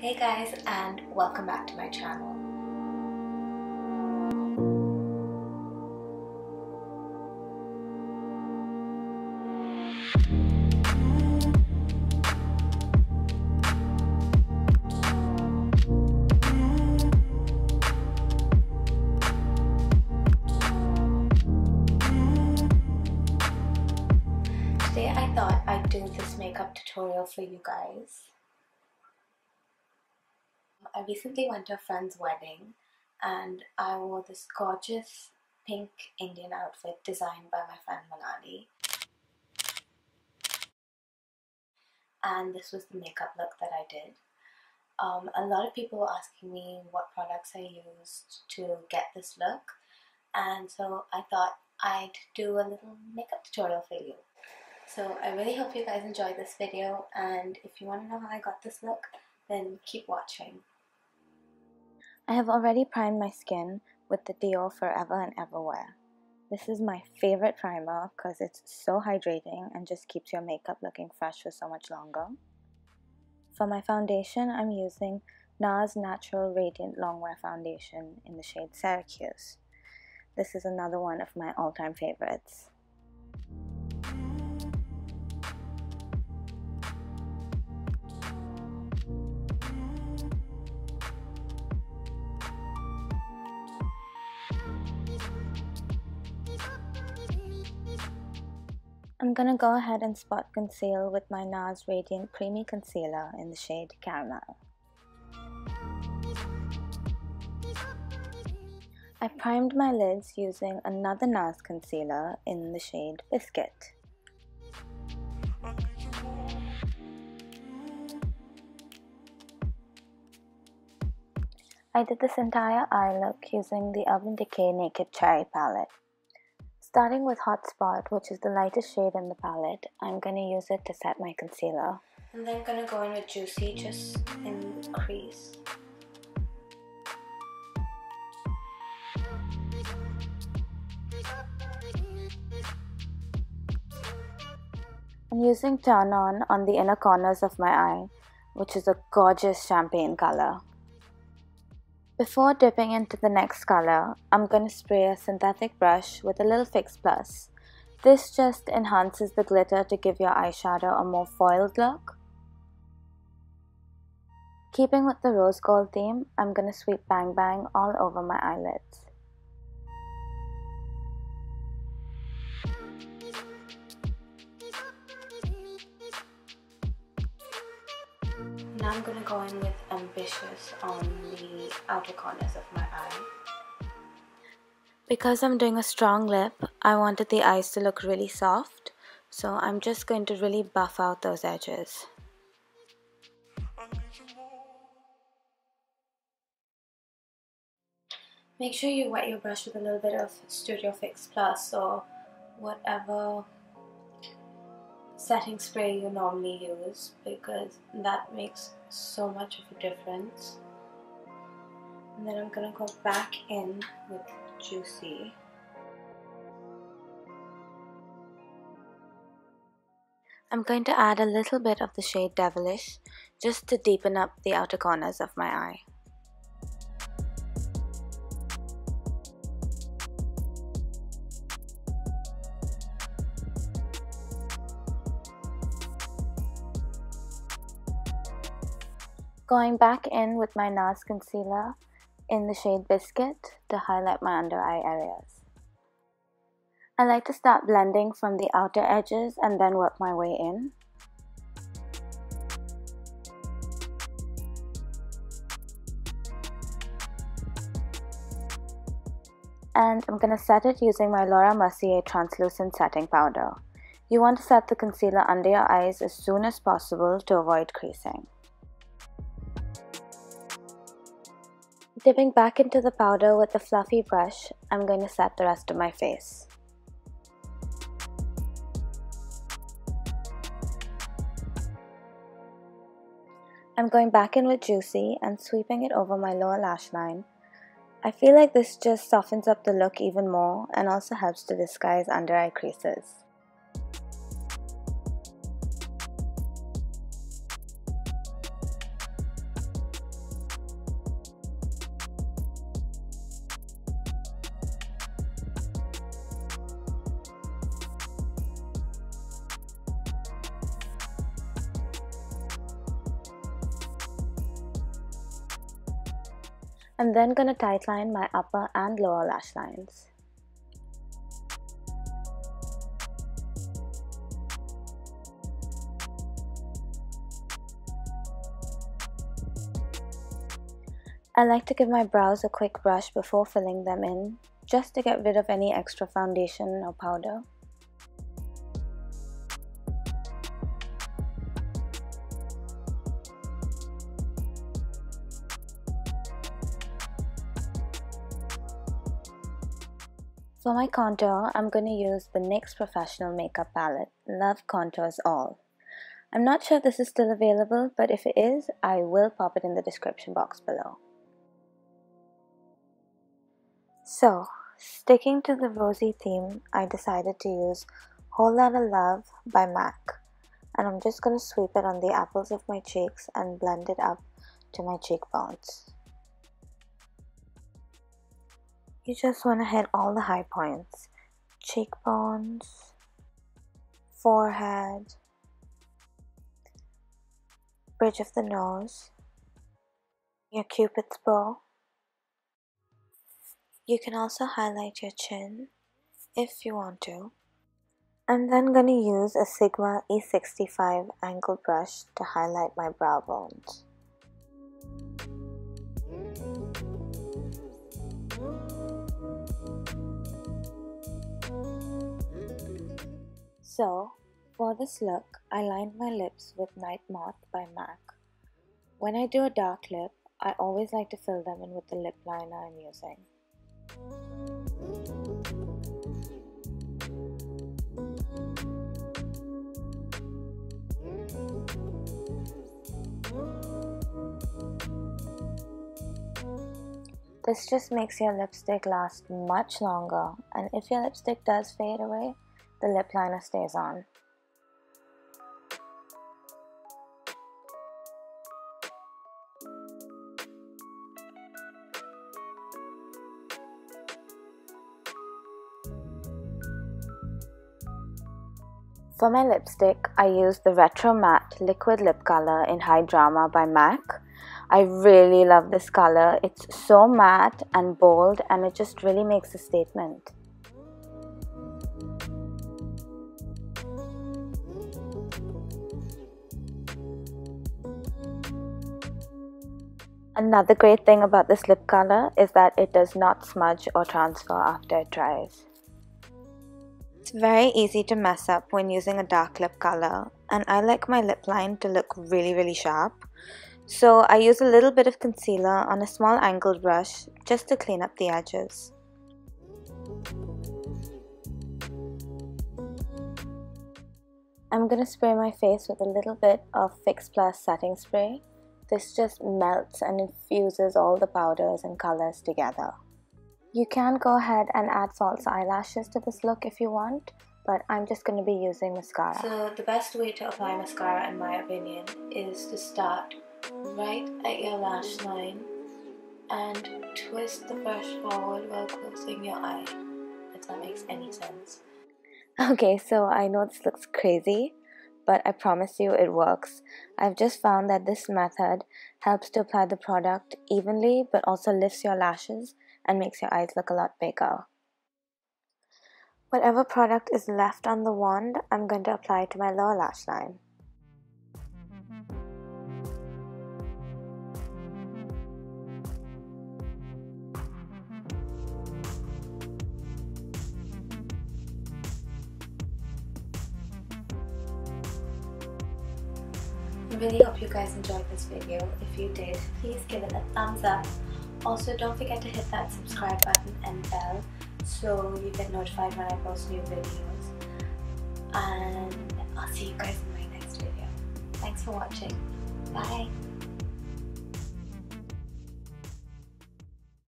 Hey guys and welcome back to my channel. Today I thought I'd do this makeup tutorial for you guys. I recently went to a friend's wedding and I wore this gorgeous pink Indian outfit designed by my friend Manali. And this was the makeup look that I did. Um, a lot of people were asking me what products I used to get this look and so I thought I'd do a little makeup tutorial for you. So I really hope you guys enjoyed this video and if you want to know how I got this look then keep watching. I have already primed my skin with the Dior Forever and Ever Wear. This is my favorite primer because it's so hydrating and just keeps your makeup looking fresh for so much longer. For my foundation, I'm using NARS Natural Radiant Longwear Foundation in the shade Syracuse. This is another one of my all-time favorites. I'm gonna go ahead and spot conceal with my NARS Radiant Creamy Concealer in the shade Caramel. I primed my lids using another NARS concealer in the shade Biscuit. I did this entire eye look using the Urban Decay Naked Cherry palette. Starting with Hot Spot, which is the lightest shade in the palette, I'm going to use it to set my concealer. And then I'm going to go in with Juicy just in the crease. I'm using Turn On on the inner corners of my eye, which is a gorgeous champagne color. Before dipping into the next color, I'm going to spray a synthetic brush with a little Fix Plus. This just enhances the glitter to give your eyeshadow a more foiled look. Keeping with the rose gold theme, I'm going to sweep Bang Bang all over my eyelids. I'm going to go in with Ambitious on the outer corners of my eye. Because I'm doing a strong lip, I wanted the eyes to look really soft, so I'm just going to really buff out those edges. Make sure you wet your brush with a little bit of Studio Fix Plus or whatever setting spray you normally use because that makes so much of a difference. And then I'm gonna go back in with Juicy. I'm going to add a little bit of the shade Devilish just to deepen up the outer corners of my eye. Going back in with my NARS concealer in the shade Biscuit to highlight my under eye areas. I like to start blending from the outer edges and then work my way in. And I'm going to set it using my Laura Mercier translucent setting powder. You want to set the concealer under your eyes as soon as possible to avoid creasing. Dipping back into the powder with a fluffy brush, I'm going to set the rest of my face. I'm going back in with Juicy and sweeping it over my lower lash line. I feel like this just softens up the look even more and also helps to disguise under eye creases. I'm then going to tightline my upper and lower lash lines. I like to give my brows a quick brush before filling them in, just to get rid of any extra foundation or powder. For my contour, I'm going to use the NYX Professional Makeup Palette, Love Contours All. I'm not sure if this is still available, but if it is, I will pop it in the description box below. So, sticking to the rosy theme, I decided to use Whole Lotta Love by MAC. And I'm just going to sweep it on the apples of my cheeks and blend it up to my cheekbones. You just want to hit all the high points cheekbones, forehead, bridge of the nose, your cupid's bow. You can also highlight your chin if you want to. I'm then going to use a Sigma E65 angle brush to highlight my brow bones. So, for this look, I lined my lips with Nightmoth by MAC. When I do a dark lip, I always like to fill them in with the lip liner I'm using. This just makes your lipstick last much longer and if your lipstick does fade away, the lip liner stays on. For my lipstick, I used the Retro Matte Liquid Lip Color in High Drama by MAC. I really love this color. It's so matte and bold and it just really makes a statement. Another great thing about this lip color is that it does not smudge or transfer after it dries. It's very easy to mess up when using a dark lip color and I like my lip line to look really really sharp. So I use a little bit of concealer on a small angled brush just to clean up the edges. I'm going to spray my face with a little bit of Fix Plus setting spray this just melts and infuses all the powders and colors together. You can go ahead and add false eyelashes to this look if you want, but I'm just going to be using mascara. So the best way to apply mascara in my opinion is to start right at your lash line and twist the brush forward while closing your eye, if that makes any sense. Okay, so I know this looks crazy, but I promise you it works. I've just found that this method helps to apply the product evenly but also lifts your lashes and makes your eyes look a lot bigger. Whatever product is left on the wand, I'm going to apply to my lower lash line. Really hope you guys enjoyed this video. If you did, please give it a thumbs up. Also, don't forget to hit that subscribe button and bell so you get notified when I post new videos. And I'll see you guys in my next video. Thanks for watching. Bye.